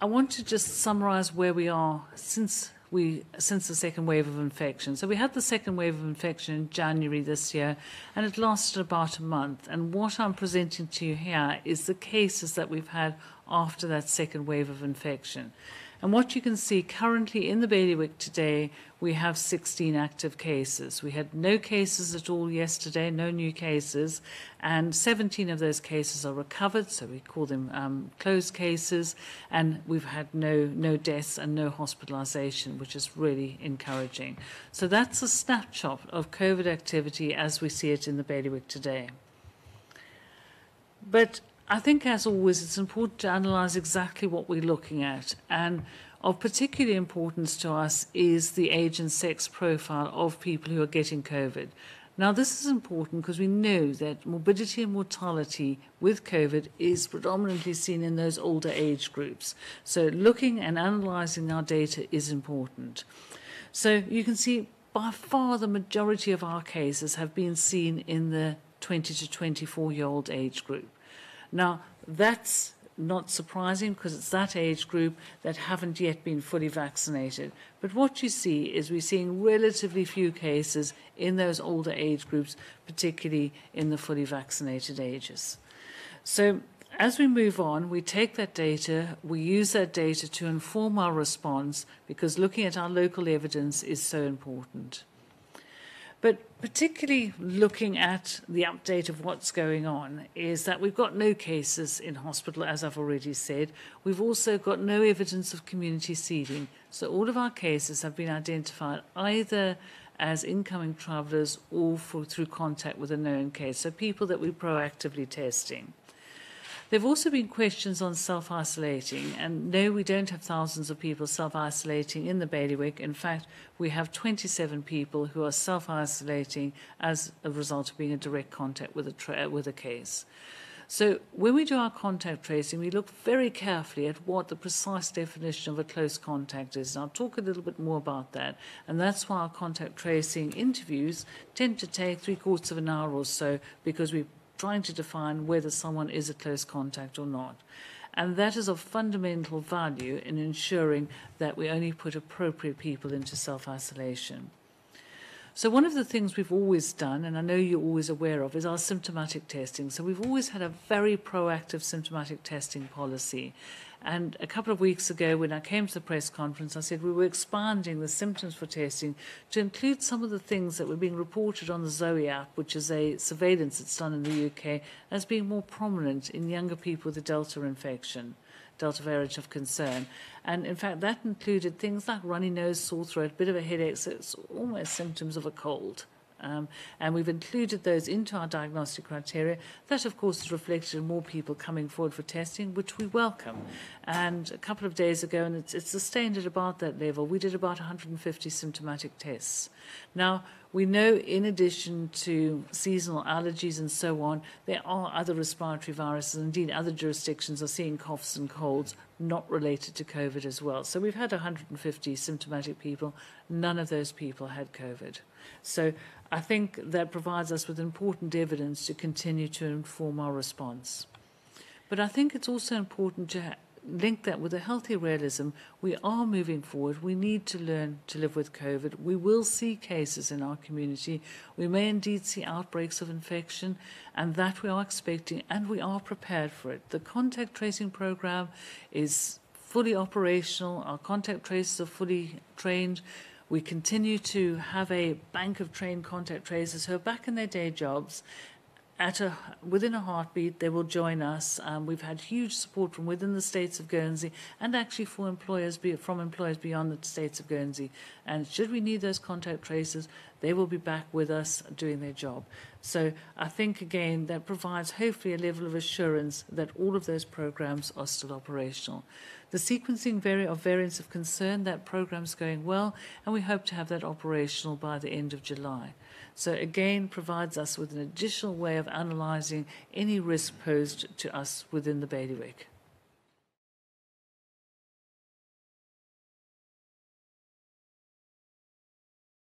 I want to just summarize where we are since we since the second wave of infection. So we had the second wave of infection in January this year, and it lasted about a month. And what I'm presenting to you here is the cases that we've had after that second wave of infection. And what you can see currently in the bailiwick today, we have 16 active cases. We had no cases at all yesterday, no new cases, and 17 of those cases are recovered, so we call them um, closed cases, and we've had no, no deaths and no hospitalisation, which is really encouraging. So that's a snapshot of COVID activity as we see it in the bailiwick today. But I think, as always, it's important to analyse exactly what we're looking at. And of particular importance to us is the age and sex profile of people who are getting COVID. Now, this is important because we know that morbidity and mortality with COVID is predominantly seen in those older age groups. So, looking and analysing our data is important. So, you can see by far the majority of our cases have been seen in the 20 to 24 year old age group. Now, that's not surprising because it's that age group that haven't yet been fully vaccinated. But what you see is we're seeing relatively few cases in those older age groups, particularly in the fully vaccinated ages. So as we move on, we take that data, we use that data to inform our response because looking at our local evidence is so important. But particularly looking at the update of what's going on is that we've got no cases in hospital, as I've already said. We've also got no evidence of community seeding. So all of our cases have been identified either as incoming travellers or for, through contact with a known case. So people that we're proactively testing. There have also been questions on self isolating, and no, we don't have thousands of people self isolating in the bailiwick. In fact, we have 27 people who are self isolating as a result of being in direct contact with a, tra- with a case. So when we do our contact tracing, we look very carefully at what the precise definition of a close contact is. And I'll talk a little bit more about that. And that's why our contact tracing interviews tend to take three quarters of an hour or so because we trying to define whether someone is a close contact or not. And that is of fundamental value in ensuring that we only put appropriate people into self isolation. So, one of the things we've always done, and I know you're always aware of, is our symptomatic testing. So, we've always had a very proactive symptomatic testing policy. And a couple of weeks ago, when I came to the press conference, I said we were expanding the symptoms for testing to include some of the things that were being reported on the Zoe app, which is a surveillance that's done in the UK, as being more prominent in younger people with a Delta infection. Delta variant of concern. And in fact, that included things like runny nose, sore throat, bit of a headache, so it's almost symptoms of a cold. Um, and we've included those into our diagnostic criteria. That, of course, is reflected in more people coming forward for testing, which we welcome. And a couple of days ago, and it's, it's sustained at about that level, we did about 150 symptomatic tests. Now, we know, in addition to seasonal allergies and so on, there are other respiratory viruses. Indeed, other jurisdictions are seeing coughs and colds not related to COVID as well. So we've had 150 symptomatic people. None of those people had COVID. So I think that provides us with important evidence to continue to inform our response. But I think it's also important to link that with a healthy realism. We are moving forward. We need to learn to live with COVID. We will see cases in our community. We may indeed see outbreaks of infection, and that we are expecting, and we are prepared for it. The contact tracing program is fully operational. Our contact tracers are fully trained. We continue to have a bank of trained contact tracers who are back in their day jobs. At a, within a heartbeat, they will join us. Um, we've had huge support from within the states of Guernsey and actually for employers be, from employers beyond the states of Guernsey. And should we need those contact tracers, they will be back with us doing their job. So I think, again, that provides hopefully a level of assurance that all of those programs are still operational. The sequencing vari- of variants of concern, that program's going well, and we hope to have that operational by the end of July. So again, provides us with an additional way of analysing any risk posed to us within the bailiwick.